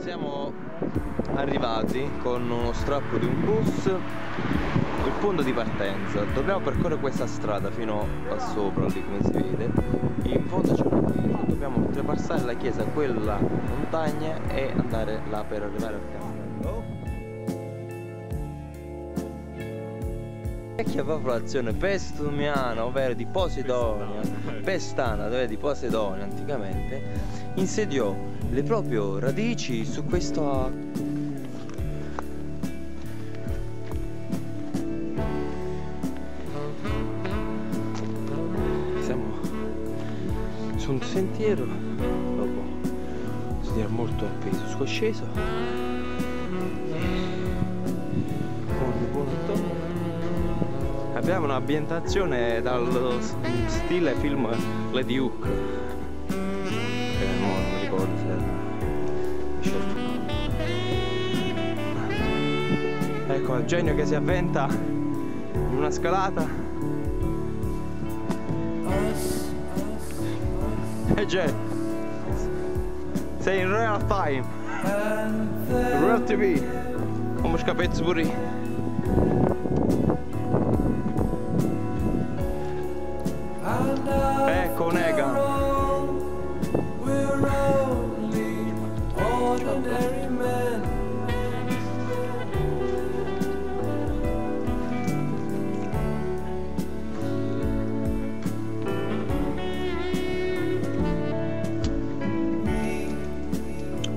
Siamo arrivati con uno strappo di un bus il punto di partenza. Dobbiamo percorrere questa strada fino a sopra lì come si vede. In fondo c'è una chiesa dobbiamo oltrepassare la chiesa quella montagna e andare là per arrivare al castello vecchia popolazione pestumiana ovvero di Posidonia. Pestana dove di Posidonia anticamente insediò le proprie radici su questo su un sentiero. Dopo un sentiero molto appeso scosceso. Abbiamo un'ambientazione dallo stile film Lady Hook mi ricordo se ecco il genio che si avventa in una scalata. Ece Sei in real time Real TV Come scapeți burii